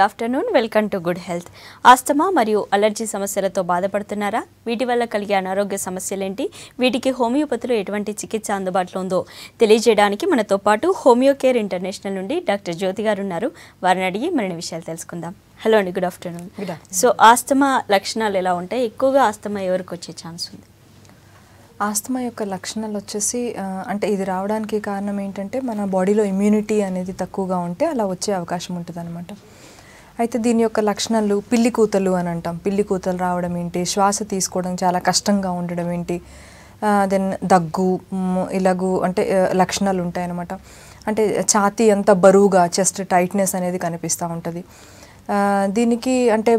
Good afternoon welcome to good health. Asthma మరియు allergy సమస్యలతో బాధపడుతున్నారా? వీటి వల్ల కలిగే అనారోగ్య సమస్యలేంటి? వీటికి హోమియోపతిలో ఎటువంటి చికిత్స అందుబాటులో ఉందో తెలియజేయడానికి మనతో పాటు హోమియో కేర్ ఇంటర్నేషనల్ నుండి డాక్టర్ జ్యోతి గారు ఉన్నారు వారిని అడిగి మరిన్ని విషయాలు తెలుసుకుందాం. హలో అండి గుడ్ ఆఫ్టర్నూన్. సో ఆస్తమా లక్షణాలు ఎలా ఉంటాయి? ఎక్కువగా ఆస్తమా ఎవరికి వచ్చే ఛాన్స్ ఉంది? ఆస్తమా యొక్క లక్షణాలు వచ్చేసి అంటే ఇది రావడానికి కారణం ఏంటంటే మన బాడీలో ఇమ్యూనిటీ అనేది తక్కువగా ఉంటే అలా వచ్చే అవకాశం ఉంటుంది అనమాట అయితే దీని యొక్క లక్షణాలు పిల్లి కూతలు అని అంటాం. పిల్లి కూతలు రావడం ఏంటి? శ్వాస తీసుకోవడం చాలా కష్టంగా ఉండడం ఏంటి? దెన్ దగ్గు ఇలాగు అంటే లక్షణాలు ఉంటాయన్నమాట. అంటే ఛాతీ అంత బరువుగా చెస్ట్ టైట్నెస్ అనేది కనిపిస్తూ ఉంటుంది. దీనికి అంటే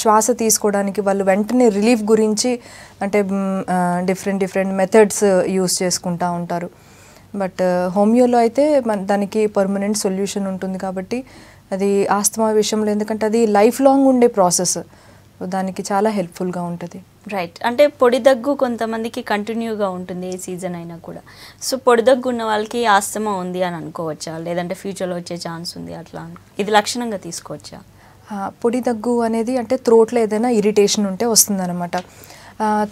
శ్వాస తీసుకోవడానికి వాళ్ళు వెంటనే రిలీఫ్ గురించి అంటే డిఫరెంట్ డిఫరెంట్ మెథడ్స్ యూస్ చేసుకుంటూ ఉంటారు. బట్ హోమియోలో అయితే మన దానికి పర్మనెంట్ సొల్యూషన్ ఉంటుంది కాబట్టి అది ఆస్తమా విషయంలో ఎందుకంటే అది లైఫ్ లాంగ్ ఉండే ప్రాసెస్. దానికి చాలా హెల్ప్ఫుల్గా ఉంటుంది. రైట్. అంటే పొడి దగ్గు కొంతమందికి కంటిన్యూగా ఉంటుంది ఏ సీజన్ అయినా కూడా. సో పొడి దగ్గు ఉన్న వాళ్ళకి ఆస్తమా ఉంది అని అనుకోవచ్చా? లేదంటే ఫ్యూచర్లో వచ్చే ఛాన్స్ ఉంది అట్లా. ఇది లక్షణంగా తీసుకోవచ్చా? పొడి దగ్గు అనేది అంటే త్రోట్లో ఏదైనా ఇరిటేషన్ ఉంటే వస్తుందన్నమాట.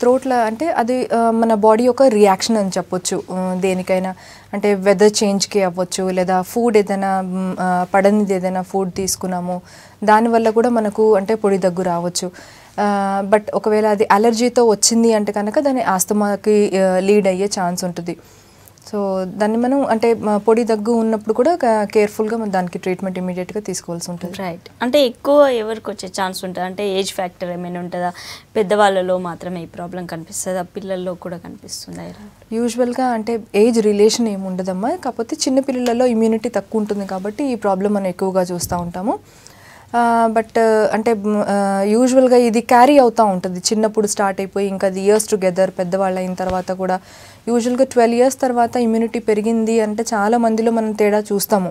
త్రోట్లో అంటే అది మన బాడీ యొక్క రియాక్షన్ అని చెప్పొచ్చు. దేనికైనా. అంటే వెదర్ చేంజ్కి అవ్వచ్చు లేదా ఫుడ్ ఏదైనా పడనిది ఏదైనా ఫుడ్ తీసుకున్నాము దానివల్ల కూడా మనకు అంటే పొడి దగ్గు రావచ్చు. బట్ ఒకవేళ అది అలర్జీతో వచ్చింది అంటే కనుక దాని ఆస్తమాకి లీడ్ అయ్యే ఛాన్స్ ఉంటుంది. సో దాన్ని మనం అంటే పొడి దగ్గు ఉన్నప్పుడు కూడా కేర్ఫుల్గా మనం దానికి ట్రీట్మెంట్ ఇమీడియట్గా తీసుకోవాల్సి ఉంటుంది. రైట్ అంటే ఎక్కువ ఎవరికి వచ్చే ఛాన్స్ ఉంటుంది? అంటే ఏజ్ ఫ్యాక్టర్ ఏమైనా ఉంటుందా? పెద్దవాళ్ళలో మాత్రమే ఈ ప్రాబ్లం కనిపిస్తుందా? పిల్లల్లో కూడా కనిపిస్తుందా యూజువల్గా అంటే ఏజ్ రిలేషన్ ఏమి ఉండదమ్మా. కాకపోతే చిన్నపిల్లలలో ఇమ్యూనిటీ తక్కువ ఉంటుంది కాబట్టి ఈ ప్రాబ్లం మనం ఎక్కువగా చూస్తూ ఉంటాము. బట్ అంటే యూజువల్గా ఇది క్యారీ అవుతూ ఉంటుంది. చిన్నప్పుడు స్టార్ట్ అయిపోయి ఇంకా అది ఇయర్స్ టుగెదర్ పెద్దవాళ్ళు అయిన తర్వాత కూడా యూజువల్గా ట్వెల్వ్ ఇయర్స్ తర్వాత ఇమ్యూనిటీ పెరిగింది అంటే చాలా మందిలో మనం తేడా చూస్తాము.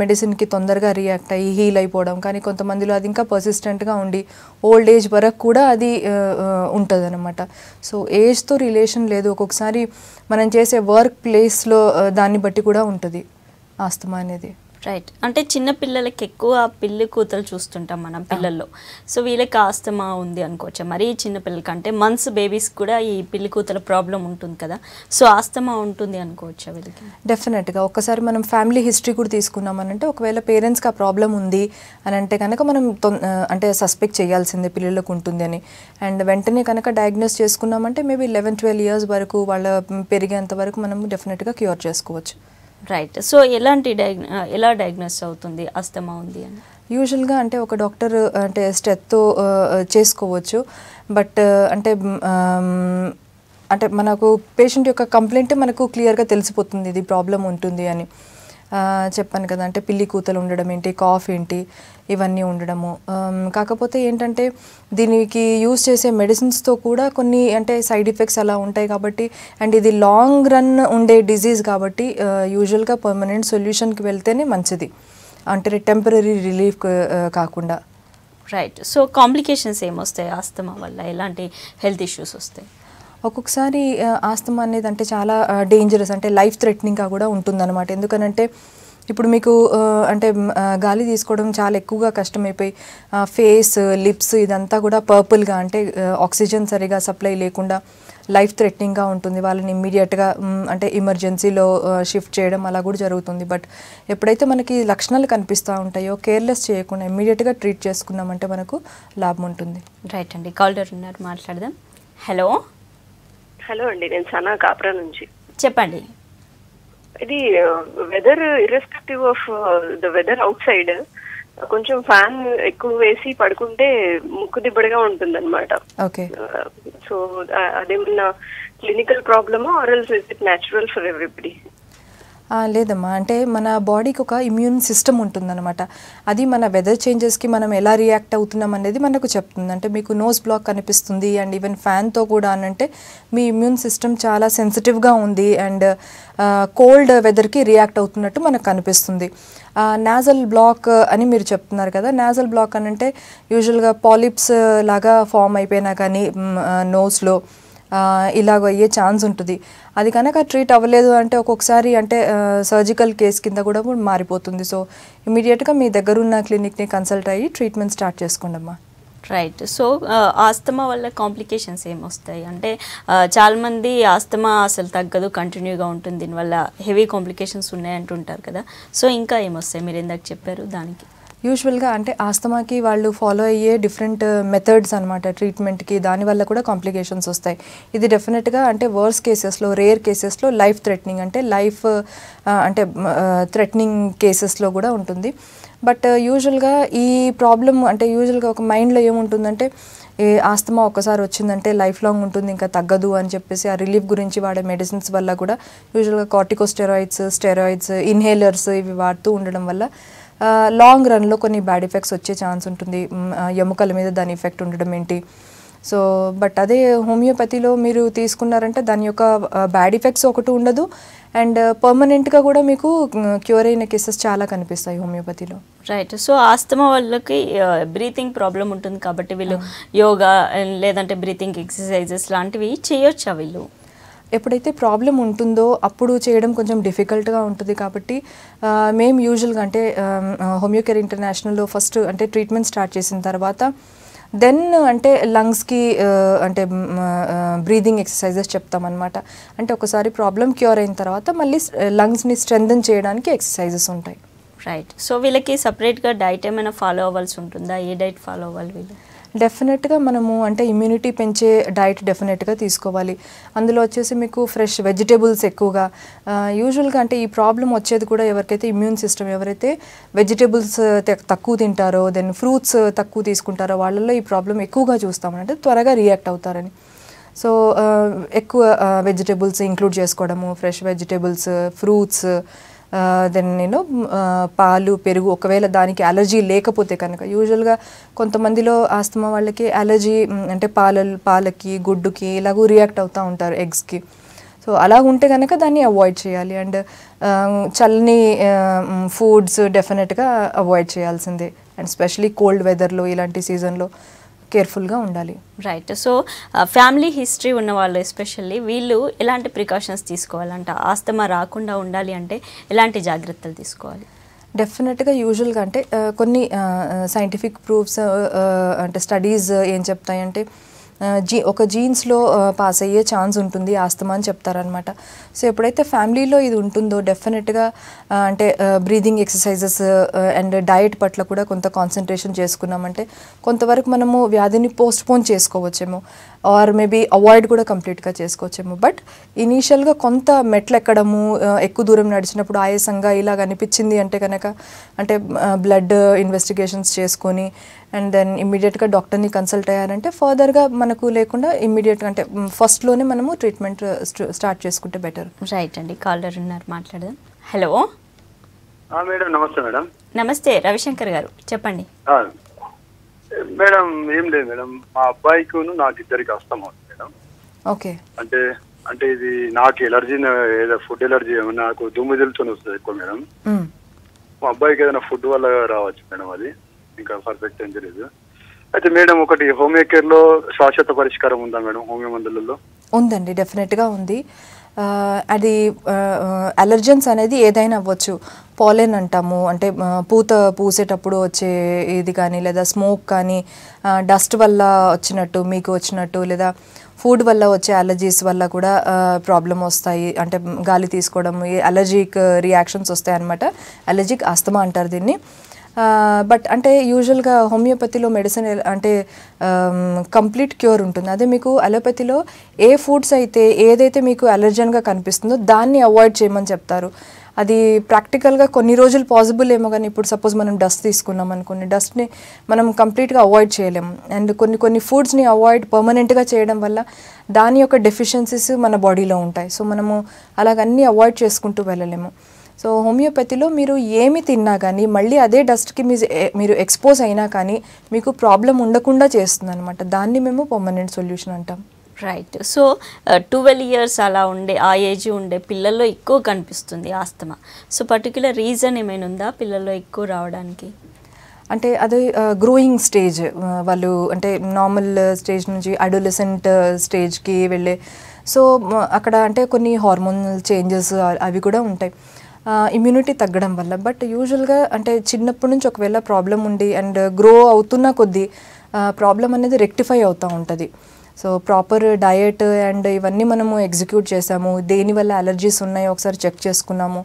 మెడిసిన్కి తొందరగా రియాక్ట్ అయ్యి హీల్ అయిపోవడం. కానీ కొంతమందిలో అది ఇంకా పర్సిస్టెంట్గా ఉండి ఓల్డ్ ఏజ్ వరకు కూడా అది ఉంటుంది అనమాట సో ఏజ్తో రిలేషన్ లేదు. ఒక్కొక్కసారి మనం చేసే వర్క్ ప్లేస్లో దాన్ని బట్టి కూడా ఉంటుంది ఆస్తమా అనేది. రైట్ అంటే చిన్న పిల్లలకి ఎక్కువ పిల్లి కూతలు చూస్తుంటాం మనం పిల్లల్లో. సో వీళ్ళకి ఆస్తమా ఉంది అనుకోవచ్చా. మరీ చిన్న పిల్లలకి అంటే మంత్స్ బేబీస్ కూడా ఈ పిల్లి కూతల ప్రాబ్లం ఉంటుంది కదా. సో ఆస్తమా ఉంటుంది అనుకోవచ్చా వీళ్ళకి? డెఫినెట్గా ఒక్కసారి మనం ఫ్యామిలీ హిస్టరీ కూడా తీసుకున్నామనంటే ఒకవేళ పేరెంట్స్కి ఆ ప్రాబ్లం ఉంది అని అంటే కనుక మనం అంటే సస్పెక్ట్ చేయాల్సిందే పిల్లలకు ఉంటుంది అని. అండ్ వెంటనే కనుక డయాగ్నోస్ చేసుకున్నామంటే మేబీ లెవెన్ ట్వెల్వ్ ఇయర్స్ వరకు వాళ్ళ పెరిగేంత వరకు మనం డెఫినెట్గా క్యూర్ చేసుకోవచ్చు. రైట్ సో ఎలాంటి డయాగ్న ఎలా డయాగ్నోస్ అవుతుంది? అస్తమా ఉంది అని. యూజువల్గా అంటే ఒక డాక్టర్ అంటే స్టెత్తో చేసుకోవచ్చు. బట్ అంటే అంటే మనకు పేషెంట్ యొక్క కంప్లైంట్ మనకు క్లియర్గా తెలిసిపోతుంది. ఇది ప్రాబ్లం ఉంటుంది అని. చెప్పాను కదా అంటే పిల్లి కూతలు ఉండడం ఏంటి కాఫ్ ఏంటి ఇవన్నీ ఉండడము. కాకపోతే ఏంటంటే దీనికి యూస్ చేసే మెడిసిన్స్తో కూడా కొన్ని అంటే సైడ్ ఎఫెక్ట్స్ అలా ఉంటాయి కాబట్టి అండ్ ఇది లాంగ్ రన్ ఉండే డిజీజ్ కాబట్టి యూజువల్గా పర్మనెంట్ సొల్యూషన్కి వెళ్తేనే మంచిది. అంటే టెంపరీ రిలీఫ్ కాకుండా. రైట్ సో కాంప్లికేషన్స్ ఏమొస్తాయి ఆస్తమా వల్ల ఎలాంటి హెల్త్ ఇష్యూస్ వస్తాయి? ఒక్కొక్కసారి ఆస్తమా అనేది అంటే చాలా డేంజరస్ అంటే లైఫ్ థ్రెటనింగ్గా కూడా ఉంటుందన్నమాట. ఎందుకనంటే ఇప్పుడు మీకు అంటే గాలి తీసుకోవడం చాలా ఎక్కువగా కష్టమైపోయి ఫేస్ లిప్స్ ఇదంతా కూడా పర్పుల్గా అంటే ఆక్సిజన్ సరిగా సప్లై లేకుండా లైఫ్ థ్రెటనింగ్గా ఉంటుంది. వాళ్ళని ఇమ్మీడియట్గా అంటే ఎమర్జెన్సీలో షిఫ్ట్ చేయడం అలా కూడా జరుగుతుంది. బట్ ఎప్పుడైతే మనకి లక్షణాలు కనిపిస్తూ ఉంటాయో కేర్లెస్ చేయకుండా ఇమ్మీడియట్గా ట్రీట్ చేసుకున్నామంటే మనకు లాభం ఉంటుంది. రైట్ అండి. కాల్డర్ ఉన్నారు మాట్లాడదాం. హలో హలో అండి నేను సనా కాప్రా నుంచి. చెప్పండి. ఇది weather irrespective of the weather outside కొంచెం ఫ్యాన్ ఎక్కువ వేసి పడుకుంటే ముక్కు దిబ్బడిగా ఉంటుంది అనమాట సో అదేమన్నా క్లినికల్ ప్రాబ్లమా or else is it natural for everybody లేదమ్మా. అంటే మన బాడీకి ఒక ఇమ్యూన్ సిస్టమ్ ఉంటుందన్నమాట. అది మన వెదర్ చేంజెస్కి మనం ఎలా రియాక్ట్ అవుతున్నాం అనేది మనకు చెప్తుంది. అంటే మీకు నోస్ బ్లాక్ కనిపిస్తుంది అండ్ ఈవెన్ ఫ్యాన్తో కూడా అనంటే మీ ఇమ్యూన్ సిస్టమ్ చాలా సెన్సిటివ్గా ఉంది అండ్ కోల్డ్ వెదర్కి రియాక్ట్ అవుతున్నట్టు మనకు కనిపిస్తుంది. నాజల్ బ్లాక్ అని మీరు చెప్తున్నారు కదా. నాజల్ బ్లాక్ అనంటే యూజువల్గా పాలిప్స్ లాగా ఫామ్ అయిపోయినా కానీ నోస్లో ఇలాగ అయ్యే ఛాన్స్ ఉంటుంది. అది కనుక ట్రీట్ అవ్వలేదు అంటే ఒక్కొక్కసారి అంటే సర్జికల్ కేస్ కింద కూడా మారిపోతుంది. సో ఇమీడియట్గా మీ దగ్గరున్న క్లినిక్ని కన్సల్ట్ అయ్యి ట్రీట్మెంట్ స్టార్ట్ చేసుకోండి అమ్మా. రైట్ సో ఆస్తమా వల్ల కాంప్లికేషన్స్ ఏమొస్తాయి అంటే చాలామంది ఆస్తమా అసలు తగ్గదు కంటిన్యూగా ఉంటుంది. దీనివల్ల హెవీ కాంప్లికేషన్స్ ఉన్నాయి అంటుంటారు కదా. సో ఇంకా ఏమొస్తాయి మీరు ఇందాక చెప్పారు దానికి. యూజువల్గా అంటే ఆస్తమాకి వాళ్ళు ఫాలో అయ్యే డిఫరెంట్ మెథడ్స్ అనమాట ట్రీట్మెంట్కి. దానివల్ల కూడా కాంప్లికేషన్స్ వస్తాయి. ఇది డెఫినెట్గా అంటే వర్స్ కేసెస్లో రేర్ కేసెస్లో లైఫ్ థ్రెటనింగ్ అంటే లైఫ్ అంటే థ్రెటనింగ్ కేసెస్లో కూడా ఉంటుంది. బట్ యూజువల్గా ఈ ప్రాబ్లమ్ అంటే యూజువల్గా ఒక మైండ్లో ఏముంటుందంటే ఏ ఆస్తమా ఒక్కసారి వచ్చిందంటే లైఫ్ లాంగ్ ఉంటుంది ఇంకా తగ్గదు అని చెప్పేసి ఆ రిలీఫ్ గురించి వాడే మెడిసిన్స్ వల్ల కూడా యూజువల్గా కార్టికోస్టెరాయిడ్స్ స్టెరాయిడ్స్ ఇన్హేలర్స్ ఇవి వాడుతూ ఉండడం వల్ల లాంగ్ రన్లో కొన్ని బ్యాడ్ ఎఫెక్ట్స్ వచ్చే ఛాన్స్ ఉంటుంది. ఎముకల మీద దాని ఎఫెక్ట్ ఉండడం ఏంటి? సో బట్ అదే హోమియోపతిలో మీరు తీసుకున్నారంటే దాని యొక్క బ్యాడ్ ఎఫెక్ట్స్ ఒకటి ఉండదు. అండ్ పర్మనెంట్గా కూడా మీకు క్యూర్ అయిన కేసెస్ చాలా కనిపిస్తాయి హోమియోపతిలో రైట్ సో ఆస్తమా వాళ్ళకి బ్రీతింగ్ ప్రాబ్లం ఉంటుంది కాబట్టి వీళ్ళు యోగా లేదంటే బ్రీతింగ్ ఎక్సర్సైజెస్ లాంటివి చేయొచ్చా వీళ్ళు? ఎప్పుడైతే ప్రాబ్లం ఉంటుందో అప్పుడు చేయడం కొంచెం డిఫికల్ట్గా ఉంటుంది కాబట్టి మేము యూజువల్గా అంటే హోమియోకేర్ ఇంటర్నేషనల్లో ఫస్ట్ అంటే ట్రీట్మెంట్ స్టార్ట్ చేసిన తర్వాత దెన్ అంటే లంగ్స్కి అంటే బ్రీదింగ్ ఎక్సర్సైజెస్ చెప్తామన్నమాట. అంటే ఒకసారి ప్రాబ్లం క్యూర్ అయిన తర్వాత మళ్ళీ లంగ్స్ని స్ట్రెంథన్ చేయడానికి ఎక్సర్సైజెస్ ఉంటాయి. రైట్ సో వీళ్ళకి సపరేట్గా డైట్ ఏమైనా ఫాలో అవ్వాల్సి ఉంటుందా? ఏ డైట్ ఫాలో అవ్వాలి వీళ్ళు? డెఫినెట్గా మనము అంటే ఇమ్యూనిటీ పెంచే డైట్ డెఫినెట్గా తీసుకోవాలి. అందులో వచ్చేసి మీకు ఫ్రెష్ వెజిటేబుల్స్ ఎక్కువగా యూజువల్గా అంటే ఈ ప్రాబ్లం వచ్చేది కూడా ఎవరికైతే ఇమ్యూన్ సిస్టమ్ ఎవరైతే వెజిటేబుల్స్ తక్కువ తింటారో దెన్ ఫ్రూట్స్ తక్కువ తీసుకుంటారో వాళ్ళల్లో ఈ ప్రాబ్లం ఎక్కువగా చూస్తామంటే త్వరగా రియాక్ట్ అవుతారని. సో ఎక్కువ వెజిటేబుల్స్ ఇంక్లూడ్ చేసుకోవడము ఫ్రెష్ వెజిటేబుల్స్ ఫ్రూట్స్ దెన్ నేను పాలు పెరుగు ఒకవేళ దానికి అలర్జీ లేకపోతే కనుక యూజువల్గా కొంతమందిలో ఆస్తమా వాళ్ళకి అలర్జీ అంటే పాల పాలకి గుడ్డుకి ఇలాగూ రియాక్ట్ అవుతూ ఉంటారు ఎగ్స్కి. సో అలా ఉంటే కనుక దాన్ని అవాయిడ్ చేయాలి. అండ్ చల్లని ఫుడ్స్ డెఫినెట్గా అవాయిడ్ చేయాల్సిందే. అండ్ స్పెషలీ కోల్డ్ వెదర్లో ఇలాంటి సీజన్లో కేర్ఫుల్గా ఉండాలి. రైట్ సో ఫ్యామిలీ హిస్టరీ ఉన్న వాళ్ళు ఎస్పెషల్లీ వీళ్ళు ఎలాంటి ప్రికాషన్స్ తీసుకోవాలంట? ఆస్తమా రాకుండా ఉండాలి అంటే ఎలాంటి జాగ్రత్తలు తీసుకోవాలి? డెఫినెట్గా యూజువల్గా అంటే కొన్ని సైంటిఫిక్ ప్రూఫ్స్ అంటే స్టడీస్ ఏం చెప్తాయంటే జీ ఒక జీన్స్లో పాస్ అయ్యే ఛాన్స్ ఉంటుంది ఆస్తమా అని చెప్తారనమాట సో ఎప్పుడైతే ఫ్యామిలీలో ఇది ఉంటుందో డెఫినెట్గా అంటే బ్రీదింగ్ ఎక్సర్సైజెస్ అండ్ డయట్ పట్ల కూడా కొంత కాన్సన్ట్రేషన్ చేసుకున్నామంటే కొంతవరకు మనము వ్యాధిని పోస్ట్పోన్ చేసుకోవచ్చేమో ఆర్ మేబీ అవాయిడ్ కూడా కంప్లీట్గా చేసుకోవచ్చేమో. బట్ ఇనీషియల్గా కొంత మెట్లు ఎక్కడము ఎక్కువ దూరం నడిచినప్పుడు ఆయాసంగా ఇలాగ అనిపించింది అంటే కనుక అంటే బ్లడ్ ఇన్వెస్టిగేషన్స్ చేసుకొని అండ్ దెన్ ఇమ్మీడియట్గా డాక్టర్ని కన్సల్ట్ అయ్యారంటే ఫర్దర్గా మనకు లేకుండా ఇమ్మీడియట్గా అంటే ఫస్ట్లోనే మనము ట్రీట్మెంట్ స్టార్ట్ చేసుకుంటే బెటర్. రైట్ అండి. కాలర్ ఉన్నారు మాట్లాడదాం. హలో మేడం నమస్తే మేడం. నమస్తే రవిశంకర్ గారు. చెప్పండి. మేడం ఏం లేదు మేడం. మా అబ్బాయికిను నాకు ఇద్దరికి వస్తాము మేడం. ఓకే. అంటే అంటే ఇది నాకు ఎలర్జీ ఏదో ఫుడ్ ఎలర్జీ నాకు దుమ్ము తెలుసుకొని వస్తుంది ఎక్కువ మేడం. మా అబ్బాయికి ఏదైనా ఫుడ్ వల్ల రావచ్చు మేడం అది. ఇంకా పర్ఫెక్ట్ ఏం తెలియదు అయితే మేడం ఒకటి హోమియో కేర్లో శాశ్వత పరిష్కారం ఉందా మేడం హోమియో మందులలో? ఉందండి డెఫినెట్గా ఉంది. అది అలర్జెన్స్ అనేది ఏదైనా అవ్వచ్చు. పాలెన్ అంటాము అంటే పూత పూసేటప్పుడు వచ్చే ఇది కానీ లేదా స్మోక్ కానీ డస్ట్ వల్ల వచ్చినట్టు మీకు వచ్చినట్టు లేదా ఫుడ్ వల్ల వచ్చే అలర్జీస్ వల్ల కూడా ప్రాబ్లం వస్తాయి. అంటే గాలి తీసుకోవడం అలర్జిక్ రియాక్షన్స్ వస్తాయి అనమాట అలర్జిక్ ఆస్తమా అంటారు దీన్ని. బట్ అంటే యూజువల్గా హోమియోపతిలో మెడిసిన్ అంటే um, కంప్లీట్ క్యూర్ ఉంటుంది. అదే మీకు అలోపతిలో ఏ ఫుడ్స్ అయితే ఏదైతే మీకు అలర్జన్గా కనిపిస్తుందో దాన్ని అవాయిడ్ చేయమని చెప్తారు. అది ప్రాక్టికల్గా కొన్ని రోజులు పాసిబుల్ ఏమో కానీ ఇప్పుడు సపోజ్ మనం డస్ట్ తీసుకున్నాం అనుకోండి డస్ట్ని మనం కంప్లీట్గా అవాయిడ్ చేయలేము అండ్ కొన్ని కొన్ని ఫుడ్స్ని అవాయిడ్ పర్మనెంట్గా చేయడం వల్ల దాని యొక్క డెఫిషియన్సీస్ మన బాడీలో ఉంటాయి. సో మనము అలాగన్నీ అవాయిడ్ చేసుకుంటూ వెళ్ళలేము. సో హోమియోపతిలో మీరు ఏమి తిన్నా కానీ మళ్ళీ అదే డస్ట్కి మీ మీరు ఎక్స్పోజ్ అయినా కానీ మీకు ప్రాబ్లం ఉండకుండా చేస్తుంది అనమాట దాన్ని మేము పర్మనెంట్ సొల్యూషన్ అంటాం. రైట్ సో ట్వెల్వ్ ఇయర్స్ అలా ఉండే ఆ ఏజ్ ఉండే పిల్లల్లో ఎక్కువ కనిపిస్తుంది ఆస్తమా. సో పర్టికులర్ రీజన్ ఏమైనా ఉందా పిల్లల్లో ఎక్కువ రావడానికి? అంటే అది గ్రోయింగ్ స్టేజ్ వాళ్ళు అంటే నార్మల్ స్టేజ్ నుంచి అడోలసెంట్ స్టేజ్కి వెళ్ళే. సో అక్కడ అంటే కొన్ని హార్మోనల్ చేంజెస్ అవి కూడా ఉంటాయి. ఇమ్యూనిటీ తగ్గడం వల్ల. బట్ యూజువల్గా అంటే చిన్నప్పటి నుంచి ఒకవేళ ప్రాబ్లం ఉండి అండ్ గ్రో అవుతున్న కొద్దీ ప్రాబ్లం అనేది రెక్టిఫై అవుతూ ఉంటుంది. సో ప్రాపర్ డయట్ అండ్ ఇవన్నీ మనము ఎగ్జిక్యూట్ చేసాము. దేని వల్ల అలర్జీస్ ఉన్నాయో ఒకసారి చెక్ చేసుకున్నాము.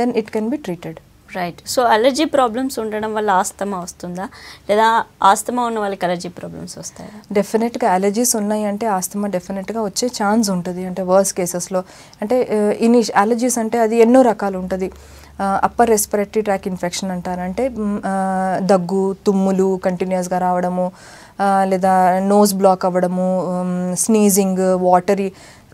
Then it can be treated right so allergy problems ఉండడం వల్ల ఆస్తమా వస్తుందా? లేదా ఆస్తమా ఉన్న వాళ్ళకి అలర్జీ ప్రాబ్లమ్స్ వస్తాయా? డెఫినెట్గా అలర్జీస్ ఉన్నాయి అంటే ఆస్తమా డెఫినెట్గా వచ్చే ఛాన్స్ ఉంటుంది. అంటే వర్స్ కేసెస్లో అంటే uh, ఇని అలర్జీస్ అంటే అది ఎన్నో రకాలు ఉంటుంది. అప్పర్ రెస్పిరేటరీ ట్రాక్ ఇన్ఫెక్షన్ అంటారంటే దగ్గు తుమ్ములు కంటిన్యూస్గా రావడము uh, లేదా నోస్ బ్లాక్ అవ్వడము um, స్నీజింగ్ వాటరీ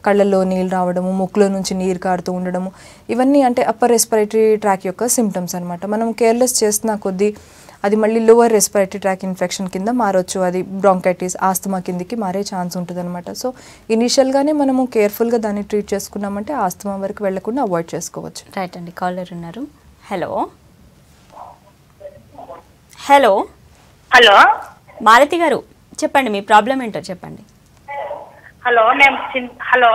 కళ్ళల్లో నీళ్ళు రావడము ముక్కులో నుంచి నీరు కారుతూ ఉండడము ఇవన్నీ అంటే అప్పర్ రెస్పిరేటరీ ట్రాక్ యొక్క సిమ్టమ్స్ అనమాట మనం కేర్లెస్ చేస్తున్న కొద్దీ అది మళ్ళీ లోవర్ రెస్పిరేటరీ ట్రాక్ ఇన్ఫెక్షన్ కింద మారొచ్చు. అది బ్రాంకైటిస్ ఆస్తమా కిందికి మారే ఛాన్స్ ఉంటుంది అనమాట సో ఇనీషియల్గానే మనము కేర్ఫుల్గా దాన్ని ట్రీట్ చేసుకున్నామంటే ఆస్తమా వరకు వెళ్ళకుండా అవాయిడ్ చేసుకోవచ్చు. రైట్ అండి కాలర్ ఉన్నారు. హలో హలో హలో మాలతి గారు చెప్పండి మీ ప్రాబ్లం ఏంటో చెప్పండి. హలో నేను హలో.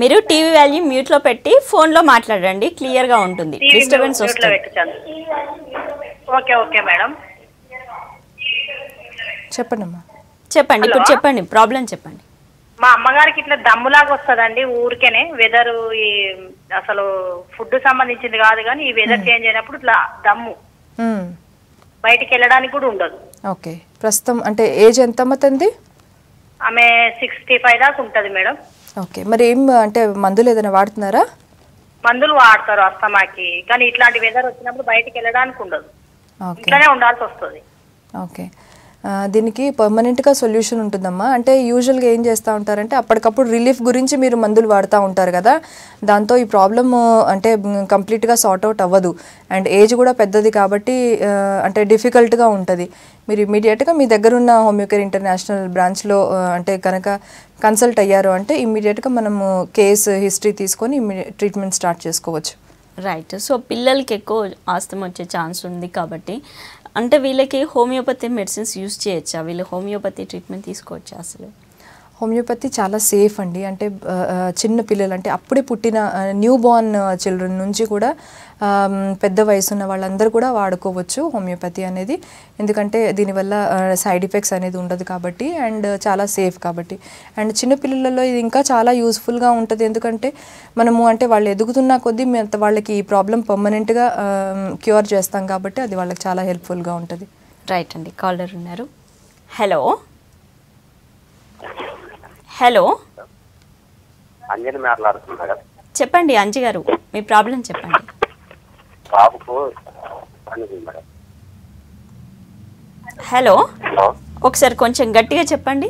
మీరు టీవీ వాల్యూ మ్యూట్లో పెట్టి ఫోన్లో మాట్లాడండి క్లియర్గా ఉంటుంది. టీవీ డిస్టర్బెన్స్ వస్తుంది. Okay okay madam. చెప్పండి అమ్మా చెప్పండి ఇప్పుడు? చెప్పండి ప్రాబ్లం చెప్పండి. మా అమ్మగారికి ఇట్లా దమ్ములాగా వస్తుందండి ఊరికేనే. వెదర్ ఈ అసలు ఫుడ్ సంబంధించింది కాదు కానీ ఈ వెదర్ చేంజ్ అయినప్పుడు ఇట్లా దమ్ము. మ్మ్. బయటికి వెళ్ళడానికి కూడా ఉండదు. ఓకే. ప్రస్తుతం అంటే ఏజ్ ఎంతమ్మ తంది ఆమె సిక్స్టీ ఫైవ్ దాకా ఉంటది మేడం. ఓకే మరి ఏం అంటే మందులు ఏదైనా వాడుతున్నారా? మందులు వాడతారు అస్తమాకి కానీ ఇట్లాంటి వెదర్ వచ్చినప్పుడు బయటికి వెళ్ళడానికి ఉండదు. ఇంట్లోనే ఉండాల్సి వస్తుంది. ఓకే. దీనికి పర్మనెంట్గా సొల్యూషన్ ఉంటుందమ్మా. అంటే యూజువల్గా ఏం చేస్తూ ఉంటారంటే అప్పటికప్పుడు రిలీఫ్ గురించి మీరు మందులు వాడుతూ ఉంటారు కదా. దాంతో ఈ ప్రాబ్లమ్ అంటే కంప్లీట్గా సార్ట్ అవుట్ అవ్వదు. అండ్ ఏజ్ కూడా పెద్దది కాబట్టి అంటే డిఫికల్ట్గా ఉంటుంది. మీరు ఇమీడియట్గా మీ దగ్గర ఉన్న హోమియోకేర్ ఇంటర్నేషనల్ బ్రాంచ్లో అంటే కనుక కన్సల్ట్ అయ్యారు అంటే ఇమీడియట్గా మనము కేస్ హిస్టరీ తీసుకొని ట్రీట్మెంట్ స్టార్ట్ చేసుకోవచ్చు. రైట్ సో పిల్లలకి ఎక్కువ ఆస్తం వచ్చే ఛాన్స్ ఉంది కాబట్టి అంటే వీళ్ళకి హోమియోపతి మెడిసిన్స్ యూజ్ చేయొచ్చా? వీళ్ళు హోమియోపతి ట్రీట్మెంట్ తీసుకోవచ్చా అసలు? హోమియోపతి చాలా సేఫ్ అండి. అంటే చిన్న పిల్లలు అంటే అప్పుడే పుట్టిన న్యూ బోర్న్ చిల్డ్రన్ నుంచి కూడా పెద్ద వయసు ఉన్న వాళ్ళందరూ కూడా వాడుకోవచ్చు హోమియోపతి అనేది. ఎందుకంటే దీనివల్ల సైడ్ ఎఫెక్ట్స్ అనేది ఉండదు కాబట్టి అండ్ చాలా సేఫ్ కాబట్టి. అండ్ చిన్న పిల్లలలో ఇది ఇంకా చాలా యూస్ఫుల్గా ఉంటుంది. ఎందుకంటే మనము అంటే వాళ్ళు ఎదుగుతున్న కొద్దీ మేము వాళ్ళకి ఈ ప్రాబ్లం పర్మనెంట్గా క్యూర్ చేస్తాం కాబట్టి అది వాళ్ళకి చాలా హెల్ప్ఫుల్గా ఉంటుంది. రైట్ అండి. కాలర్ ఉన్నారు. Hello hello. అంజని మాట్లాడుతున్నా చెప్పండి అంజి గారు మీ ప్రాబ్లం చెప్పండి. బాబుకు హలో. ఒకసారి కొంచెం గట్టిగా చెప్పండి.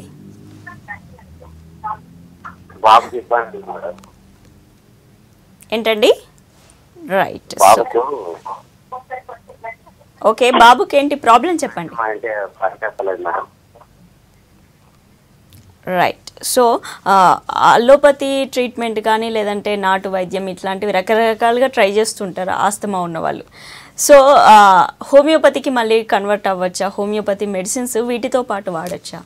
బాబుకి ఇబ్బంది ఉంది మేడం. ఏంటండి? రైట్ ఓకే బాబుకి ఏంటి ప్రాబ్లం చెప్పండి. Madam. Right so allopathy treatment కానీ లేదంటే నాటు వైద్యం ఇట్లాంటివి రకరకాలుగా ట్రై చేస్తుంటారు ఆస్తమా ఉన్నవాళ్ళు. సో uh, హోమియోపతికి మళ్ళీ కన్వర్ట్ అవ్వచ్చా? హోమియోపతి మెడిసిన్స్ వీటితో పాటు వాడచ్చా?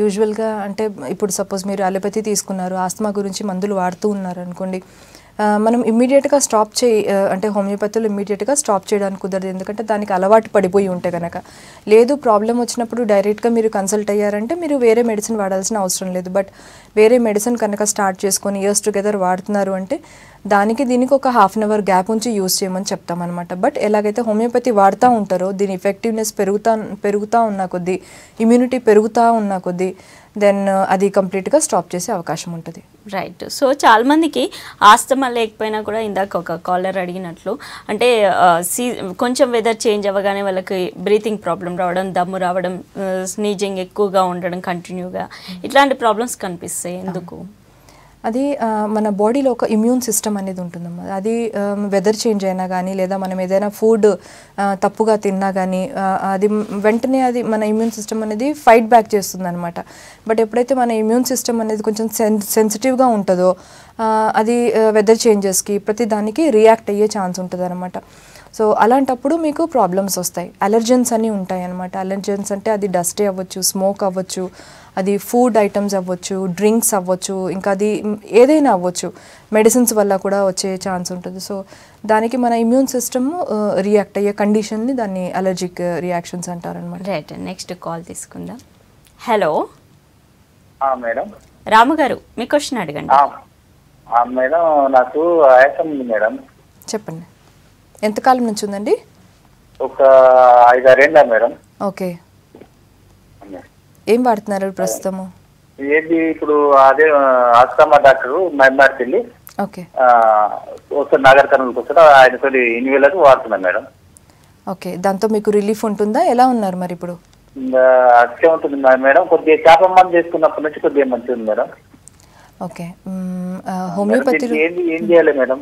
యూజువల్గా అంటే ఇప్పుడు సపోజ్ మీరు అలోపతి తీసుకున్నారు ఆస్తమా గురించి మందులు వాడుతూ ఉన్నారు అనుకోండి మనం ఇమ్మీడియట్గా స్టాప్ చేయి అంటే హోమియోపతిలో ఇమ్మీడియట్గా స్టాప్ చేయడానికి కుదరదు. ఎందుకంటే దానికి అలవాటు పడిపోయి ఉంటే కనుక లేదు ప్రాబ్లం వచ్చినప్పుడు డైరెక్ట్గా మీరు కన్సల్ట్ అయ్యారంటే మీరు వేరే మెడిసిన్ వాడాల్సిన అవసరం లేదు. బట్ వేరే మెడిసిన్ కనుక స్టార్ట్ చేసుకొని ఇయర్స్ టుగెదర్ వాడుతున్నారు అంటే దానికి దీనికి ఒక హాఫ్ అన్ అవర్ గ్యాప్ ఉంచి యూస్ చేయమని చెప్తామన్నమాట. బట్ ఎలాగైతే హోమియోపతి వాడుతూ ఉంటారో దీని ఎఫెక్టివ్నెస్ పెరుగుతా పెరుగుతూ ఉన్న కొద్దీ ఇమ్యూనిటీ పెరుగుతూ ఉన్న కొద్దీ దెన్ అది కంప్లీట్గా స్టాప్ చేసే అవకాశం ఉంటుంది. రైట్ సో చాలా మందికి ఆస్తమా లేకపోయినా కూడా ఇందాక ఒక కాలర్ అడిగినట్లు అంటే సీ కొంచెం వెదర్ చేంజ్ అవ్వగానే వాళ్ళకి బ్రీతింగ్ ప్రాబ్లం రావడం దమ్ము రావడం స్నీజింగ్ ఎక్కువగా ఉండడం కంటిన్యూగా ఇట్లాంటి ప్రాబ్లమ్స్ కనిపిస్తాయి ఎందుకు? అది మన బాడీలో ఒక ఇమ్యూన్ సిస్టమ్ అనేది ఉంటుందమ్మా అది వెదర్ చేంజ్ అయినా కానీ లేదా మనం ఏదైనా ఫుడ్ తప్పుగా తిన్నా కానీ అది వెంటనే అది మన ఇమ్యూన్ సిస్టమ్ అనేది ఫైట్ బ్యాక్ చేస్తుంది అనమాట బట్ ఎప్పుడైతే మన ఇమ్యూన్ సిస్టమ్ అనేది కొంచెం సెన్ సెన్సిటివ్గా ఉంటుందో అది వెదర్ చేంజెస్కి ప్రతి దానికి రియాక్ట్ అయ్యే ఛాన్స్ ఉంటుంది అనమాట సో అలాంటప్పుడు మీకు ప్రాబ్లమ్స్ వస్తాయి. అలర్జెన్స్ అని ఉంటాయి అనమాట అలర్జెన్స్ అంటే అది డస్టే అవ్వచ్చు స్మోక్ అవ్వచ్చు అది ఫుడ్ ఐటమ్స్ అవ్వచ్చు డ్రింక్స్ అవ్వచ్చు ఇంకా అది ఏదైనా అవ్వచ్చు. మెడిసిన్స్ వల్ల కూడా వచ్చే ఛాన్స్ ఉంటుంది. సో దానికి మన ఇమ్యూన్ సిస్టమ్ రియాక్ట్ అయ్యే కండిషన్ని దాన్ని అలర్జిక్ రియాక్షన్స్ అంటారనమాట రైట్ నెక్స్ట్ కాల్ తీసుకుందాం. హలో ఆ, మేడం. రాము గారు మీ క్వశ్చన్ అడగండి. ఆ, ఆ, మేడం నాకు ఆయాసం ఉంది మేడం. చెప్పండి. ఎంతకాలం నుంచి ఉందండి? ఒక ఐదారేళ్ళ మేడం. ఓకే. ఏం వాడుతున్నారు ప్రస్తుతము? ఏంటి ఇప్పుడు అదే ఆస్తమా డాక్టర్ మైమార్కి వెళ్ళి ఓకే. వస్తాడు నాగర్ కర్నూలుకి వస్తాడు ఆయనతో ఇన్వేలర్ వాడుతున్నాను మేడం. ఓకే. దాంతో మీకు రిలీఫ్ ఉంటుందా? ఎలా ఉన్నారు మరి ఇప్పుడు? అట్లే ఉంటుంది మేడం. కొద్దిగా చేప మంది చేసుకున్నప్పటి నుంచి కొద్దిగా మంచిగా ఉంది మేడం ఓకే ఏంది ఏం చేయాలి మేడం?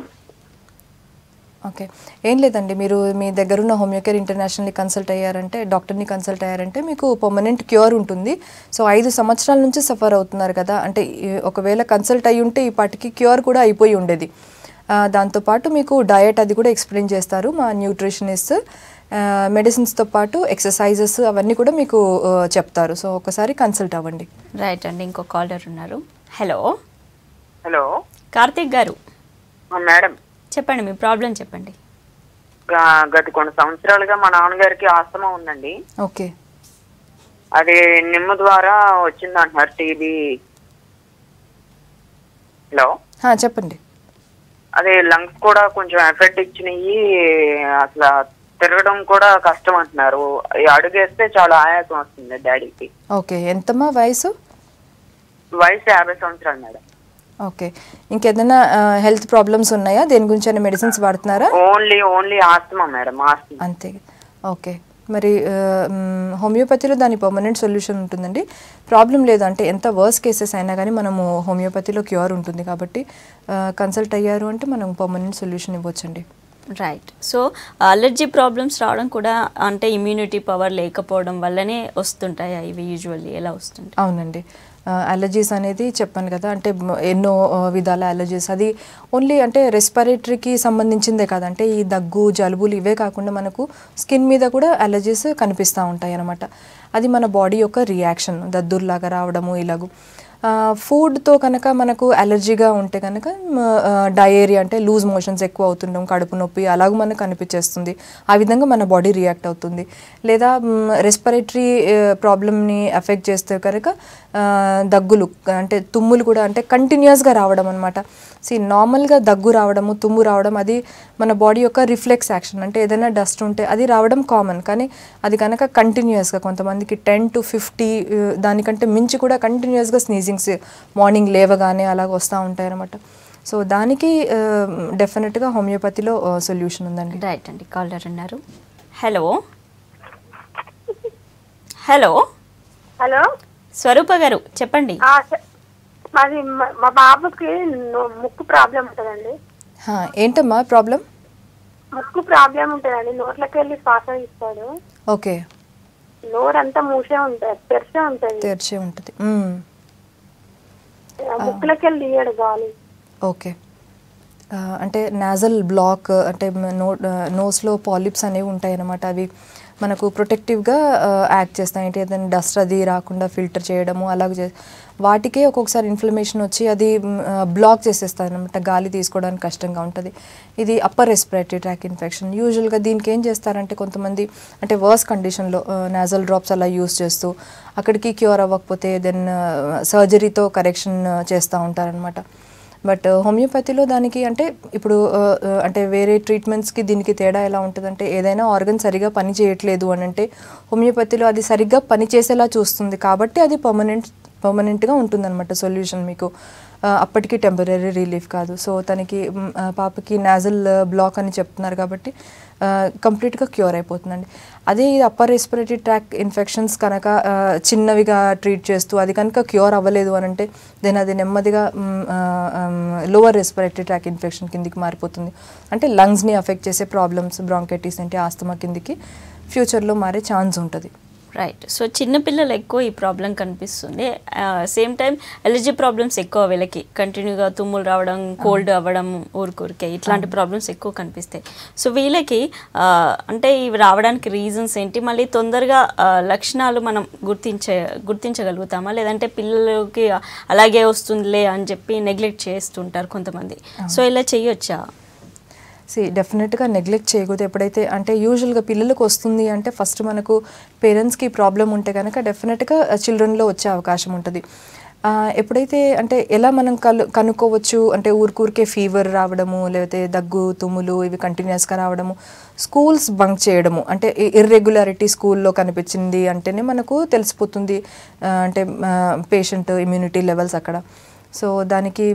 ఓకే. ఏం లేదండి మీరు మీ దగ్గరున్న హోమియోకేర్ ఇంటర్నేషనల్ని కన్సల్ట్ అయ్యారంటే డాక్టర్ని కన్సల్ట్ అయ్యారంటే మీకు పర్మనెంట్ క్యూర్ ఉంటుంది. సో ఐదు సంవత్సరాల నుంచి సఫర్ అవుతున్నారు కదా అంటే ఒకవేళ కన్సల్ట్ అయ్యి ఉంటే ఈ పాటికి క్యూర్ కూడా అయిపోయి ఉండేది. ఆ, దాంతోపాటు మీకు డయట్ అది కూడా ఎక్స్ప్లెయిన్ చేస్తారు మా న్యూట్రిషనిస్ట్. మెడిసిన్స్తో పాటు ఎక్సర్సైజెస్ అవన్నీ కూడా మీకు చెప్తారు. సో ఒకసారి కన్సల్ట్ అవ్వండి. రైట్ అండి ఇంకో కాలర్ ఉన్నారు. హలో. హలో. కార్తీక్ గారు. మేడం. చెప్పండి మీ ప్రాబ్లం చెప్పండి. గత కొన్ని సంవత్సరాలుగా మా నాన్నగారికి ఆస్తమా ఉందండి. ఓకే. అది నిమ్మ ద్వారా వచ్చింది అంటున్నారు టీబీ. హలో? చెప్పండి. అదే లంగ్స్ కూడా కొంచెం ఎఫెక్ట్ ఇచ్చినాయి అసలు తిరగడం కూడా కష్టం అంటున్నారు. అడుగేస్తే చాలా ఆయాసం వస్తుంది డాడీకి. ఓకే ఎంతమ్మా వయసు? వయసు యాభై సంవత్సరాలు మేడం. ఓకే. ఇంకేదైనా హెల్త్ ప్రాబ్లమ్స్ ఉన్నాయా? దేని గురించి అయినా మెడిసిన్స్ వాడుతున్నారా? Only only asthma madam asthma. అంతే. ఓకే. మరి హోమియోపతిలో దాని పర్మనెంట్ సొల్యూషన్ ఉంటుందండి. ప్రాబ్లం లేదు అంటే ఎంత వర్స్ కేసెస్ అయినా కానీ మనము హోమియోపతిలో క్యూర్ ఉంటుంది కాబట్టి కన్సల్ట్ అయ్యారు అంటే మనం పర్మనెంట్ సొల్యూషన్ ఇవ్వచ్చండి. రైట్. సో అలర్జీ ప్రాబ్లమ్స్ రావడం కూడా అంటే ఇమ్యూనిటీ పవర్ లేకపోవడం వల్లనే వస్తుంటాయి ఇవి యూజువల్లీ? ఎలా వస్తుంటాయి? అవునండి. అలర్జీస్ అనేది చెప్పాను కదా. అంటే ఎన్నో విధాల అలర్జీస్ అది ఓన్లీ అంటే రెస్పిరేటరీకి సంబంధించిందే కాదు. అంటే ఈ దగ్గు జలుబులు ఇవే కాకుండా మనకు స్కిన్ మీద కూడా అలర్జీస్ కనిపిస్తూ ఉంటాయి అన్నమాట అది మన బాడీ యొక్క రియాక్షన్ దద్దుర్లాగా రావడము ఇలాగూ. ఫుడ్తో కనుక మనకు అలర్జీగా ఉంటే కనుక డయేరియా అంటే లూజ్ మోషన్స్ ఎక్కువ అవుతుండడం కడుపు నొప్పి అలాగ మనకు అనిపించేస్తుంది. ఆ విధంగా మన బాడీ రియాక్ట్ అవుతుంది. లేదా రెస్పిరేటరీ ప్రాబ్లమ్ని ఎఫెక్ట్ చేస్తే కనుక దగ్గులు అంటే తుమ్ములు కూడా అంటే కంటిన్యూస్గా రావడం అనమాట సి నార్మల్గా దగ్గు రావడము తుమ్ము రావడం అది మన బాడీ యొక్క రిఫ్లెక్స్ యాక్షన్ అంటే ఏదైనా డస్ట్ ఉంటే అది రావడం కామన్ కానీ అది కనుక కంటిన్యూస్గా కొంతమందికి టెన్ టు ఫిఫ్టీ దానికంటే మించి కూడా కంటిన్యూస్గా స్నీజింగ్స్ మార్నింగ్ లేవగానే అలాగ వస్తూ ఉంటాయి అనమాట సో దానికి డెఫినెట్గా హోమియోపతిలో సొల్యూషన్ ఉందండి. రైట్ అండి. కాలర్ ఉన్నారు. హలో హలో హలో స్వరూప గారు చెప్పండి. మాది మ- బాబుకి ముక్కు ప్రాబ్లం ఉంటుందండి. ఏంటమ్మా ప్రాబ్లం? ముక్కు ప్రాబ్లం ఉంటుందండి. నోట్లోకి వెళ్ళి శ్వాస ఇస్తాడు ఓకే. నోరంతా మూసే ఉంటుంది తెరిసే ఉంటుంది. తెరిచే ఉంటుంది. ముక్కులోకి వెళ్ళి తీయడు గాలి. ఓకే. అంటే నాజల్ బ్లాక్ అంటే నో నోస్లో పాలిప్స్ అనేవి ఉంటాయి అన్నమాట అవి మనకు ప్రొటెక్టివ్గా యాక్ట్ చేస్తాయి. అంటే ఏదైనా డస్ట్ అది రాకుండా ఫిల్టర్ చేయడము అలాగే చే వాటికే ఒక్కొక్కసారి ఇన్ఫ్లమేషన్ వచ్చి అది బ్లాక్ చేసేస్తాయి అనమాట గాలి తీసుకోవడానికి కష్టంగా ఉంటుంది. ఇది అప్పర్ రెస్పిరేటరీ ట్రాక్ ఇన్ఫెక్షన్. యూజువల్గా దీనికి ఏం చేస్తారంటే కొంతమంది అంటే వర్స్ కండిషన్లో నాజల్ డ్రాప్స్ అలా యూస్ చేస్తూ అక్కడికి క్యూర్ అవ్వకపోతే దెన్ సర్జరీతో కరెక్షన్ చేస్తూ ఉంటారనమాట బట్ uh, హోమియోపతిలో దానికి అంటే ఇప్పుడు uh, uh, అంటే వేరే ట్రీట్మెంట్స్కి దీనికి తేడా ఎలా ఉంటుందంటే ఏదైనా ఆర్గన్ సరిగా పని చేయట్లేదు అని అంటే హోమియోపతిలో అది సరిగ్గా పని చేసేలా చూస్తుంది కాబట్టి అది పర్మనెంట్ పర్మనెంట్గా ఉంటుందన్నమాట సొల్యూషన్ మీకు. అప్పటికి టెంపరీ రిలీఫ్ కాదు. సో తనకి పాపకి నాజల్ బ్లాక్ అని చెప్తున్నారు కాబట్టి కంప్లీట్గా క్యూర్ అయిపోతుందండి. అదే ఇది అప్పర్ రెస్పిరేటరీ ట్రాక్ ఇన్ఫెక్షన్స్ కనుక చిన్నవిగా ట్రీట్ చేస్తూ అది కనుక క్యూర్ అవ్వలేదు అని అంటే దెన్ అది నెమ్మదిగా లోవర్ రెస్పిరేటరీ ట్రాక్ ఇన్ఫెక్షన్ కిందికి మారిపోతుంది. అంటే లంగ్స్ని అఫెక్ట్ చేసే ప్రాబ్లమ్స్ బ్రాంకైటిస్ అంటే ఆస్తమా కిందికి ఫ్యూచర్లో మారే ఛాన్స్ ఉంటుంది. రైట్ సో చిన్నపిల్లలు ఎక్కువ ఈ ప్రాబ్లం కనిపిస్తుంది. సేమ్ టైం ఎలర్జీ ప్రాబ్లమ్స్ ఎక్కువ వీళ్ళకి. కంటిన్యూగా తుమ్ములు రావడం కోల్డ్ అవ్వడం ఊరికూరికే. ఇట్లాంటి ప్రాబ్లమ్స్ ఎక్కువ కనిపిస్తాయి. సో వీళ్ళకి ఆ, అంటే ఇవి రావడానికి రీజన్స్ ఏంటి? మళ్ళీ తొందరగా ఆ, లక్షణాలు మనం గుర్తించే గుర్తించగలుగుతామా? లేదంటే పిల్లలకి అలాగే వస్తుందిలే అని చెప్పి నెగ్లెక్ట్ చేస్తుంటారు కొంతమంది. సో ఇలా చెయ్యొచ్చా సి డెఫినెట్గా నెగ్లెక్ట్ చేయకూడదు ఎప్పుడైతే అంటే యూజువల్గా పిల్లలకు వస్తుంది అంటే ఫస్ట్ మనకు పేరెంట్స్కి ప్రాబ్లం ఉంటే కనుక డెఫినెట్గా చిల్డ్రన్లో వచ్చే అవకాశం ఉంటుంది. Uh, ఎప్పుడైతే అంటే ఎలా మనం కలు కనుక్కోవచ్చు? అంటే ఊరికూరికే ఫీవర్ రావడము లేకపోతే దగ్గు తుమ్ములు ఇవి కంటిన్యూస్గా రావడము స్కూల్స్ బంక్ చేయడము అంటే ఇర్రెగ్యులారిటీ స్కూల్లో కనిపించింది అంటేనే మనకు తెలిసిపోతుంది uh, అంటే పేషెంట్ ఇమ్యూనిటీ లెవెల్స్ అక్కడ. సో దానికి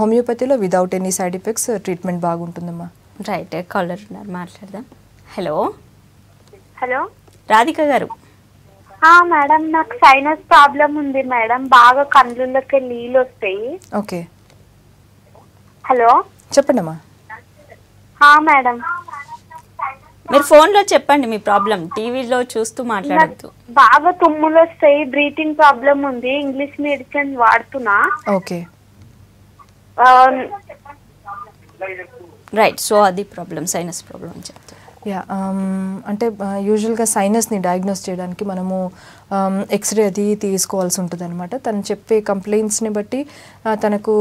హోమియోపతిలో without any side effects treatment బాగుంటుందమ్మా. Right caller ఉన్నారు మాట్లాడదాం. హలో హలో రాధిక గారు. మేడం నాకు సైనస్ ప్రాబ్లం ఉంది మేడం. బాగా కళ్ళలోకి నీళ్ళు వస్తాయి. ఓకే హలో చెప్పండమ్మా ఆ, మేడం. మీరు ఫోన్లో చెప్పండి మీ ప్రాబ్లం టీవీలో చూస్తూ మాట్లాడద్దు. బాగా తుమ్ములు వస్తాయి బ్రీతింగ్ ప్రాబ్లం ఉంది. ఇంగ్లీష్ మెడిసిన్ వాడుతున్నా. ఓకే రైట్ సో అది ప్రాబ్లం సైనస్ ప్రాబ్లం అని చెప్తారు. యా um, అంటే యూజువల్గా సైనస్ని డయాగ్నోస్ చేయడానికి మనము ఎక్స్రే అది తీసుకోవాల్సి ఉంటుంది అనమాట తను చెప్పే కంప్లైంట్స్ని బట్టి తనకు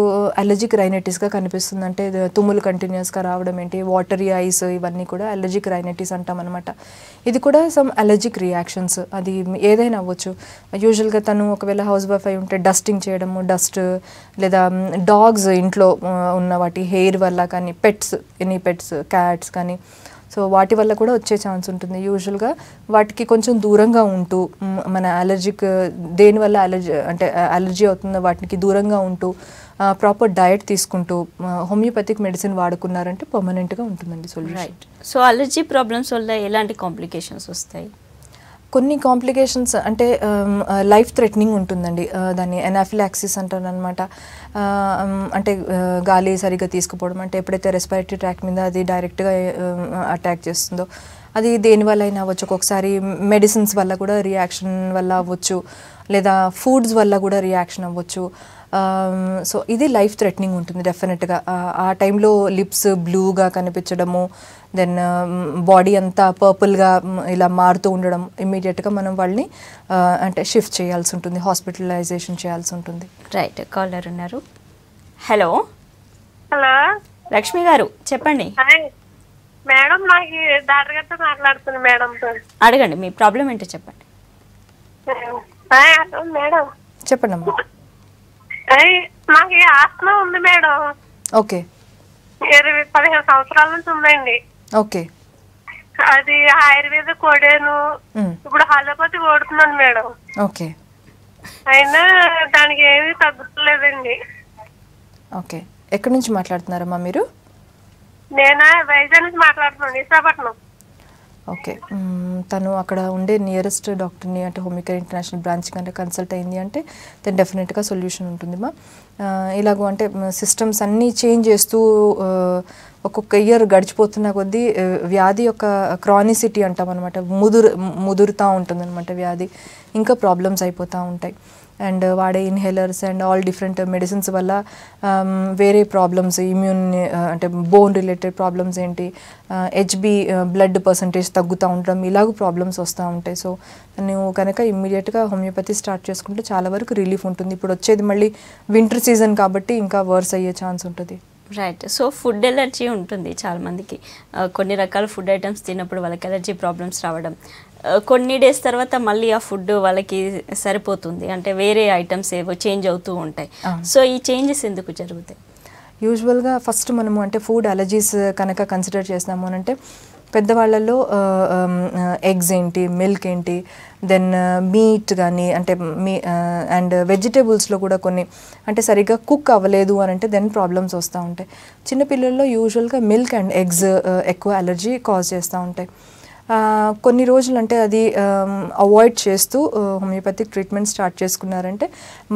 అలర్జిక్ రైనటిస్గా కనిపిస్తుంది. అంటే తుమ్ములు కంటిన్యూస్గా రావడం ఏంటి వాటరీ ఐస్ ఇవన్నీ కూడా అలర్జిక్ రైనటిస్ అంటాం అనమాట ఇది కూడా సమ్ అలర్జిక్ రియాక్షన్స్ అది ఏదైనా అవ్వచ్చు. యూజువల్గా తను ఒకవేళ హౌస్ వైఫ్ అయి ఉంటే డస్టింగ్ చేయడము డస్ట్ లేదా డాగ్స్ ఇంట్లో ఉన్న వాటి హెయిర్ వల్ల కానీ పెట్స్ ఎనీ పెట్స్ క్యాట్స్ కానీ సో వాటి వల్ల కూడా వచ్చే ఛాన్స్ ఉంటుంది. యూజువల్గా వాటికి కొంచెం దూరంగా ఉంటూ మన అలర్జిక్ దేని వల్ల అలర్జీ అంటే అలర్జీ అవుతుందో వాటికి దూరంగా ఉంటూ ప్రాపర్ డయట్ తీసుకుంటూ హోమియోపతిక్ మెడిసిన్ వాడుకున్నారంటే పర్మనెంట్గా ఉంటుందండి solution right so allergy problems వల్ల ఎలాంటి కాంప్లికేషన్స్ వస్తాయి? కొన్ని కాంప్లికేషన్స్ అంటే um, uh, లైఫ్ థ్రెటనింగ్ ఉంటుందండి. Uh, దాన్ని ఎనాఫిలాక్సిస్ అంటారు అనమాట అంటే uh, గాలి సరిగ్గా తీసుకుపోవడం అంటే ఎప్పుడైతే రెస్పిరేటరీ ట్రాక్ మీద అది డైరెక్ట్గా అటాక్ um, చేస్తుందో అది దేని వల్ల అయినా అవ్వచ్చు. ఒక్కొక్కసారి మెడిసిన్స్ వల్ల కూడా రియాక్షన్ వల్ల అవ్వచ్చు. లేదా ఫుడ్స్ వల్ల కూడా రియాక్షన్ అవ్వచ్చు. సో ఇది లైఫ్ థ్రెటనింగ్ ఉంటుంది డెఫినెట్గా ఆ టైంలో లిప్స్ బ్లూగా కనిపించడము దెన్ బాడీ అంతా పర్పుల్గా ఇలా మారుతూ ఉండడం ఇమీడియట్గా మనం వాళ్ళని ఆ, అంటే షిఫ్ట్ చేయాల్సి ఉంటుంది హాస్పిటలైజేషన్ చేయాల్సి ఉంటుంది. రైట్ కాలర్ ఉన్నారు. హలో హలో లక్ష్మి గారు చెప్పండి. మేడం నాకు డాక్టర్ గారితో మాట్లాడుతున్నా మేడంతో అడగండి మీ ప్రాబ్లం ఏంటో చెప్పండి. మేడం చెప్పండి అమ్మా నాకు ఈ ఆస్మా ఉంది మేడం. ఓకే. ఇరవై పదిహేను సంవత్సరాల నుంచి ఉందండి. ఓకే. అది ఆయుర్వేద కొడాను. ఇప్పుడు హలోపతి కొడుతున్నాను మేడం. ఓకే. అయినా దానికి ఏమీ తగ్గట్లేదండి ఓకే. ఎక్కడి నుంచి మాట్లాడుతున్నారమ్మా మీరు? నేను వైజాగ్ నుంచి మాట్లాడుతున్నాను విశాఖపట్నం. ఓకే. తను అక్కడ ఉండే నియరెస్ట్ డాక్టర్ని అంటే హోమికేర్ ఇంటర్నేషనల్ బ్రాంచ్ కంటే కన్సల్ట్ అయింది అంటే దెన్ డెఫినెట్గా సొల్యూషన్ ఉంటుంది మా. ఇలాగో అంటే సిస్టమ్స్ అన్నీ చేంజ్ చేస్తూ ఒక్కొక్క ఇయర్ గడిచిపోతున్న కొద్దీ వ్యాధి యొక్క క్రానిసిటీ అంటాం అనమాట ముదురు ముదురుతూ ఉంటుందన్నమాట వ్యాధి. ఇంకా ప్రాబ్లమ్స్ అయిపోతూ ఉంటాయి. అండ్ వాడే inhalers and all different medicines వల్ల um, వేరే ప్రాబ్లమ్స్ ఇమ్యూన్ uh, అంటే బోన్ రిలేటెడ్ ప్రాబ్లమ్స్ ఏంటి హెచ్బి బ్లడ్ పర్సంటేజ్ తగ్గుతూ ఉండడం ఇలాగ ప్రాబ్లమ్స్ వస్తూ ఉంటాయి. సో నువ్వు కనుక ఇమ్మీడియట్గా హోమియోపతి స్టార్ట్ చేసుకుంటే చాలా వరకు రిలీఫ్ ఉంటుంది. ఇప్పుడు వచ్చేది మళ్ళీ వింటర్ సీజన్ కాబట్టి ఇంకా వర్స్ అయ్యే ఛాన్స్ ఉంటుంది. రైట్ సో ఫుడ్ ఎలర్జీ ఉంటుంది చాలామందికి. Uh, కొన్ని రకాల ఫుడ్ ఐటమ్స్ తిన్నప్పుడు వాళ్ళకి ఎలర్జీ ప్రాబ్లమ్స్ రావడం కొన్ని డేస్ తర్వాత మళ్ళీ ఆ ఫుడ్ వాళ్ళకి సరిపోతుంది. అంటే వేరే ఐటమ్స్ ఏవో చేంజ్ అవుతూ ఉంటాయి. సో ఈ చేంజెస్ ఎందుకు జరుగుతాయి? యూజువల్గా ఫస్ట్ మనము అంటే ఫుడ్ అలర్జీస్ కనుక కన్సిడర్ చేసినాము అని అంటే పెద్దవాళ్ళలో ఎగ్స్ ఏంటి మిల్క్ ఏంటి దెన్ మీట్ కానీ అంటే మీ అండ్ వెజిటేబుల్స్లో కూడా కొన్ని అంటే సరిగ్గా కుక్ అవ్వలేదు అని అంటే దెన్ ప్రాబ్లమ్స్ వస్తూ ఉంటాయి. చిన్నపిల్లల్లో యూజువల్గా మిల్క్ అండ్ ఎగ్స్ ఎక్కువ అలర్జీ కాజ్ చేస్తూ ఉంటాయి. కొన్ని రోజులు అంటే అది అవాయిడ్ చేస్తూ హోమియోపతిక్ ట్రీట్మెంట్ స్టార్ట్ చేసుకున్నారంటే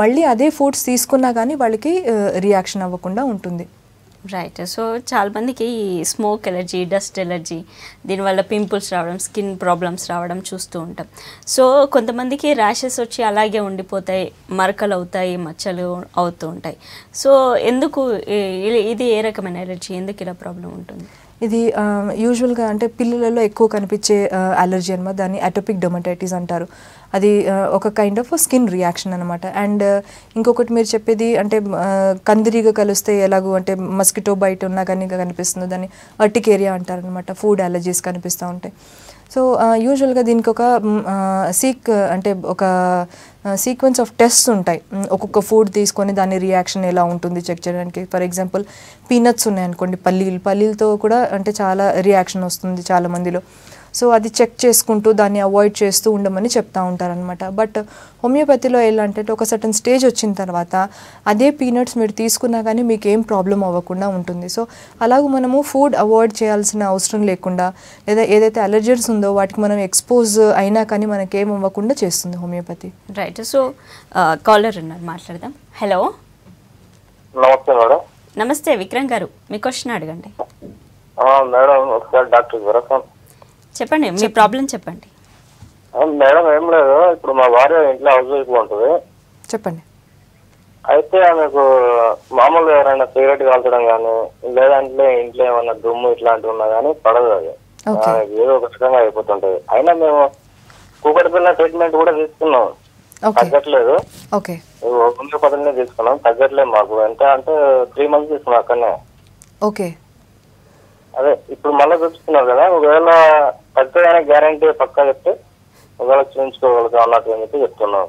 మళ్ళీ అదే ఫుడ్స్ తీసుకున్నా కానీ వాళ్ళకి రియాక్షన్ అవ్వకుండా ఉంటుంది. రైట్ సో చాలామందికి ఈ స్మోక్ ఎలర్జీ డస్ట్ ఎలర్జీ దీనివల్ల పింపుల్స్ రావడం స్కిన్ ప్రాబ్లమ్స్ రావడం చూస్తూ ఉంటాం. సో కొంతమందికి ర్యాషెస్ వచ్చి అలాగే ఉండిపోతాయి మరకలు అవుతాయి మచ్చలు అవుతూ ఉంటాయి. సో ఎందుకు ఇది ఏ రకమైన ఎలర్జీ ఎందుకు ఇలా ప్రాబ్లం ఉంటుంది? ఇది యూజువల్గా అంటే పిల్లలలో ఎక్కువ కనిపించే అలర్జీ అనమాట దాన్ని అటోపిక్ డొమటైటిస్ అంటారు. అది ఒక కైండ్ ఆఫ్ స్కిన్ రియాక్షన్ అనమాట అండ్ ఇంకొకటి మీరు చెప్పేది అంటే కందిరీగా కలిస్తే ఎలాగో అంటే మస్కిటో బయట ఉన్నా కానీ కనిపిస్తుంది. దాన్ని అర్టికేరియా అంటారు అనమాట ఫుడ్ అలర్జీస్ కనిపిస్తూ ఉంటాయి. సో యూజువల్గా దీనికి ఒక సీక్ అంటే ఒక సీక్వెన్స్ ఆఫ్ టెస్ట్స్ ఉంటాయి. ఒక్కొక్క ఫుడ్ తీసుకొని దాని రియాక్షన్ ఎలా ఉంటుంది చెక్ చేయడానికి. ఫర్ ఎగ్జాంపుల్ పీనట్స్ ఉన్నాయనుకోండి పల్లీలు. పల్లీలతో కూడా అంటే చాలా రియాక్షన్ వస్తుంది చాలా మందిలో సో అది చెక్ చేసుకుంటూ దాన్ని అవాయిడ్ చేస్తూ ఉండమని చెప్తా ఉంటారనమాట బట్ హోమియోపతిలో ఎలా అంటే ఒక సర్టన్ స్టేజ్ వచ్చిన తర్వాత అదే పీనట్స్ మీరు తీసుకున్నా కానీ మీకు ఏం ప్రాబ్లం అవ్వకుండా ఉంటుంది. సో అలాగూ మనము ఫుడ్ అవాయిడ్ చేయాల్సిన అవసరం లేకుండా లేదా ఏదైతే అలర్జీస్ ఉందో వాటికి మనం ఎక్స్పోజ్ అయినా కానీ మనకి ఏం అవ్వకుండా చేస్తుంది హోమియోపతి. రైట్ సో కాలర్ ఉన్నారు. మాట్లాడదాం. హలో నమస్తే మేడం. నమస్తే విక్రమ్ గారు. మీ క్వశ్చన్ అడగండి. ఆ, మేడం ఒకసారి డాక్టర్ వరకం చెప్పండి మీ ప్రాబ్లం చెప్పండి. మేడం ఏం లేదు. ఇప్పుడు మా భార్య ఇంట్లో హౌస్ వైఫ్ ఉంటుంది. చెప్పండి. అయితే ఆమెకు మామూలుగా ఎవరైనా సిగరెట్ కాల్చడం కానీ లేదంటే ఇంట్లో ఏమన్నా దుమ్ము ఇట్లాంటివి ఉన్నా కానీ పడదు అది. ఏదో ఒక రకంగా అయిపోతుంటది. అయినా మేము కూకటి పిల్ల ట్రీట్మెంట్ కూడా తీసుకున్నాం. ఓకే. తగ్గట్లేదు. ఓకే. హోమియోపతినే తీసుకున్నాం. తగ్గట్లేదు మాకు. ఎంత అంటే త్రీ మంత్స్ తీసుకున్నాం అక్కడనే. ఓకే. అదే ఇప్పుడు మళ్ళీ చూపిస్తున్నారు కదా ఒకవేళ ఖచ్చితంగా గ్యారంటీ పక్కా చెప్తే ఒకవేళ చూపించుకోగలుగుతాం అన్నట్టు అని చెప్పి చెప్తున్నాం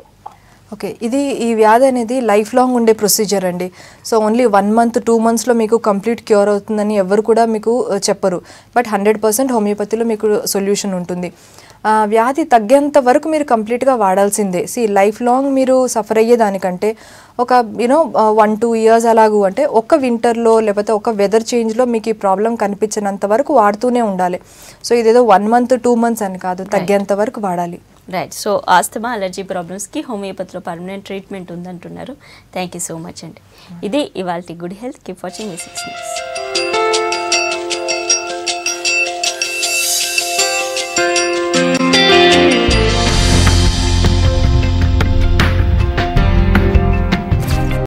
ఓకే ఇది ఈ వ్యాధి అనేది లైఫ్ లాంగ్ ఉండే ప్రొసీజర్ అండి. So only one month two మంత్స్లో మీకు కంప్లీట్ క్యూర్ అవుతుందని ఎవరు కూడా మీకు ఆ, చెప్పరు. బట్ హండ్రెడ్ పర్సెంట్ హోమియోపతిలో మీకు సొల్యూషన్ ఉంటుంది. వ్యాధి తగ్గేంత వరకు మీరు కంప్లీట్గా వాడాల్సిందే. సి లైఫ్ లాంగ్ మీరు సఫర్ అయ్యేదానికంటే ఒక యూనో వన్ టూ ఇయర్స్ అలాగూ అంటే ఒక వింటర్లో లేకపోతే ఒక వెదర్ చేంజ్లో మీకు ఈ ప్రాబ్లం కనిపించినంత వరకు వాడుతూనే ఉండాలి. సో ఇదేదో వన్ మంత్ టూ మంత్స్ అని కాదు. తగ్గేంత వరకు వాడాలి. రైట్ సో ఆస్తమా అలర్జీ ప్రాబ్లమ్స్కి హోమియోపతిలో పర్మనెంట్ ట్రీట్మెంట్ ఉందంటున్నారు. థ్యాంక్ యూ సో మచ్ అండి. ఇది ఇవాళ గుడ్ హెల్త్ కీప్ వాచింగ్ మీ సిక్స్ న్యూస్